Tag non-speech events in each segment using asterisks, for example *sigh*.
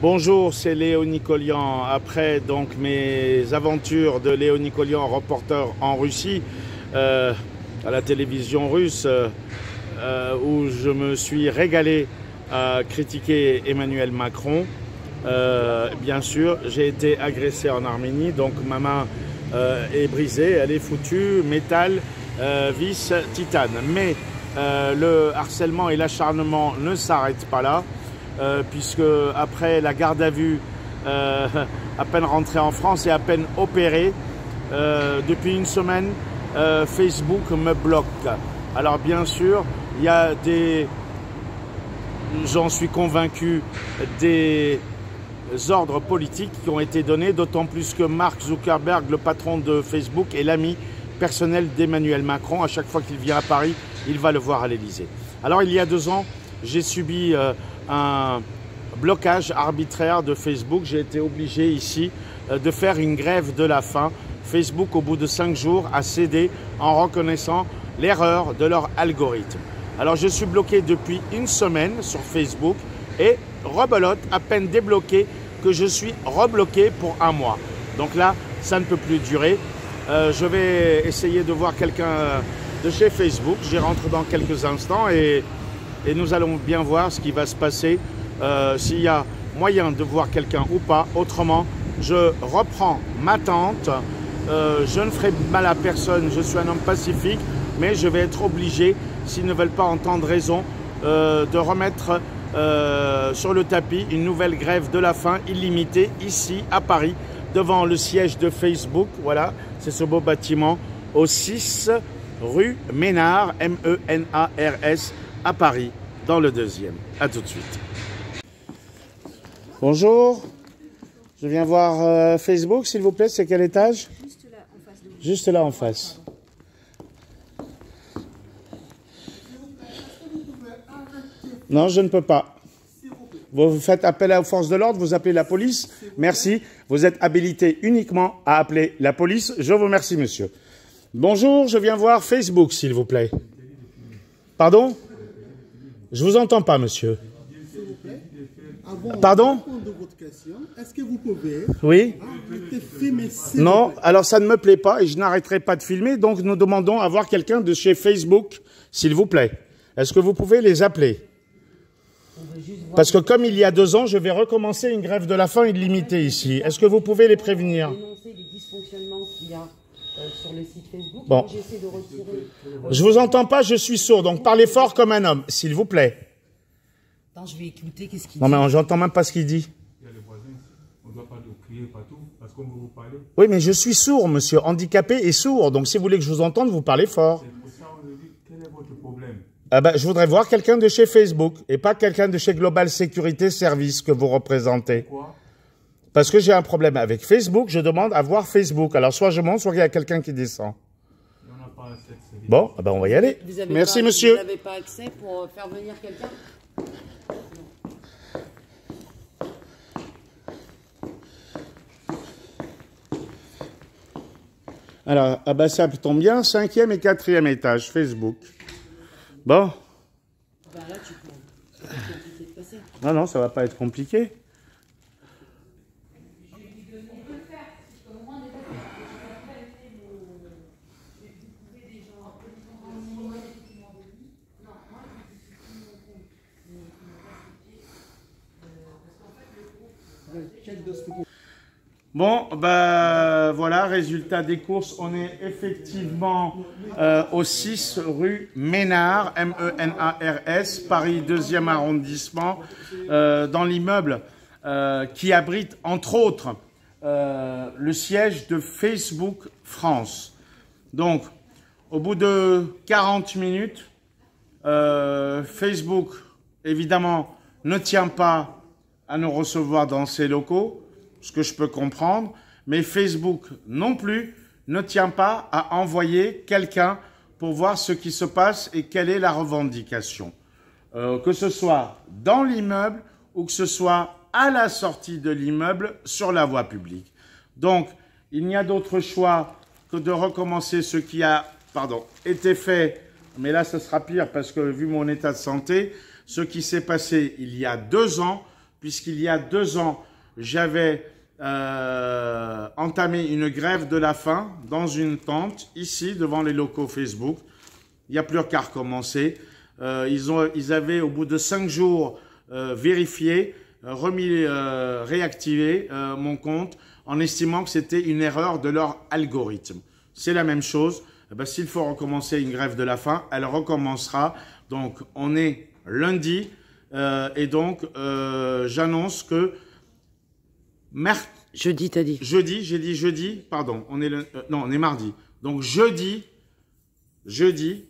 Bonjour, c'est Léo Nicolian. Après donc mes aventures de Léo Nicolian, reporter en Russie, euh, à la télévision russe, euh, euh, où je me suis régalé à critiquer Emmanuel Macron. bien sûr, j'ai été agressé en Arménie, donc ma main est brisée, elle est foutue, métal, vis, titane. Mais le harcèlement et l'acharnement ne s'arrêtent pas là. Euh, puisque après la garde à vue, euh, *laughs* à peine rentré en France et à peine opéré, euh, depuis une semaine, Facebook me bloque. Alors bien sûr, il y a des, j'en suis convaincu, des ordres politiques qui ont été donnés, d'autant plus que Mark Zuckerberg, le patron de Facebook, est l'ami personnel d'Emmanuel Macron. À chaque fois qu'il vient à Paris, il va le voir à l'Élysée. Alors il y a deux ans, j'ai subi un blocage arbitraire de Facebook. J'ai été obligé ici euh, de faire une grève de la faim. Facebook, au bout de cinq jours, a cédé en reconnaissant l'erreur de leur algorithme. Alors je suis bloqué depuis une semaine sur Facebook et rebelote, à peine débloqué, que je suis rebloqué pour un mois. Donc là, ça ne peut plus durer. Euh, je vais essayer de voir quelqu'un de chez Facebook. J'y rentre dans quelques instants et et nous allons bien voir ce qui va se passer, euh, s'il y a moyen de voir quelqu'un ou pas. Autrement, je reprends ma tente, euh, je ne ferai mal à personne, je suis un homme pacifique, mais je vais être obligé, s'ils ne veulent pas entendre raison, euh, de remettre sur le tapis une nouvelle grève de la faim illimitée ici à Paris, devant le siège de Facebook. Voilà, c'est ce beau bâtiment au 6 rue Ménard, M-E-N-A-R-S à Paris, dans le deuxième. A tout de suite. Bonjour. Je viens voir euh, Facebook, s'il vous plaît. C'est quel étage? Juste là, en face. De Juste là, en face. Non, je ne peux pas. Vous faites appel aux forces de l'ordre, vous appelez la police. Merci. Vous êtes habilité uniquement à appeler la police. Je vous remercie, monsieur. Bonjour, je viens voir Facebook, s'il vous plaît. Pardon? Je vous entends pas, monsieur. Pardon Est-ce que vous pouvez Oui. Non, alors ça ne me plaît pas et je n'arrêterai pas de filmer, donc nous demandons à voir quelqu'un de chez Facebook, s'il vous plaît. Est-ce que vous pouvez les appeler? Parce que comme il y a deux ans, je vais recommencer une grève de la faim illimitée ici. Est-ce que vous pouvez les prévenir? Sur le site Facebook. Bon. de retirer... Je vous entends pas, je suis sourd, donc parlez fort comme un homme, s'il vous plaît. Attends, je vais écouter qu'est-ce qu'il dit. Non, mais j'entends même pas ce qu'il dit. Il y a les voisins, on ne doit pas crier partout, parce qu'on veut vous parler. Oui, mais je suis sourd, monsieur, handicapé et sourd, donc si vous voulez que je vous entende, vous parlez fort. C'est pour ça on dit, quel est votre problème ah ben, je voudrais voir quelqu'un de chez Facebook et pas quelqu'un de chez Global Sécurité Service que vous représentez. Pourquoi parce que j'ai un problème avec Facebook, je demande à voir Facebook. Alors soit je monte, soit il y a quelqu'un qui descend. Bon, ah ben on va y aller. Merci monsieur. Vous n'avez pas accès pour euh, faire venir quelqu'un? Alors, ah ben ça tombe bien, cinquième et quatrième étage, Facebook. Bon. Ben là, tu peux... Non, non, ça va pas être compliqué. Bon, ben voilà, résultat des courses, on est effectivement euh, au 6 rue Ménard, M-E-N-A-R-S, Paris 2e arrondissement, euh, dans l'immeuble euh, qui abrite entre autres le siège de Facebook France. Donc, au bout de 40 minutes, Facebook, évidemment, ne tient pas à nous recevoir dans ses locaux ce que je peux comprendre, mais Facebook non plus ne tient pas à envoyer quelqu'un pour voir ce qui se passe et quelle est la revendication. Euh, que ce soit dans l'immeuble ou que ce soit à la sortie de l'immeuble sur la voie publique. Donc, il n'y a d'autre choix que de recommencer ce qui a pardon, été fait, mais là ce sera pire parce que vu mon état de santé, ce qui s'est passé il y a deux ans puisqu'il y a deux ans, j'avais euh, entamé une grève de la faim dans une tente, ici, devant les locaux Facebook. Il n'y a plus qu'à recommencer. Euh, ils, ont, ils avaient, au bout de cinq jours, euh, vérifié, remis, réactivé mon compte en estimant que c'était une erreur de leur algorithme. C'est la même chose. Eh ben, S'il faut recommencer une grève de la faim, elle recommencera. Donc, on est lundi. Et donc, j'annonce que Jeudi, t'as dit. Jeudi, j'ai dit jeudi, pardon, on est le, euh, non, on est mardi. Donc jeudi, jeudi,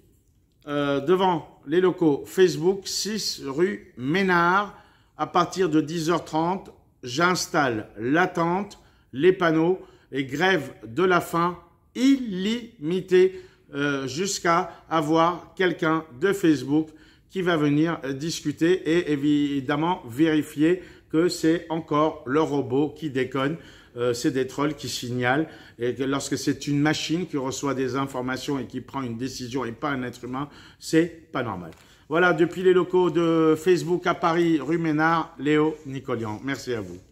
euh, devant les locaux Facebook, 6 rue Ménard, à partir de 10h30, j'installe l'attente, les panneaux et grève de la faim illimitée euh, jusqu'à avoir quelqu'un de Facebook qui va venir discuter et évidemment vérifier que c'est encore le robot qui déconne. Euh, c'est des trolls qui signalent. Et que lorsque c'est une machine qui reçoit des informations et qui prend une décision et pas un être humain, c'est pas normal. Voilà, depuis les locaux de Facebook à Paris, rue Ménard, Léo Nicolian. Merci à vous.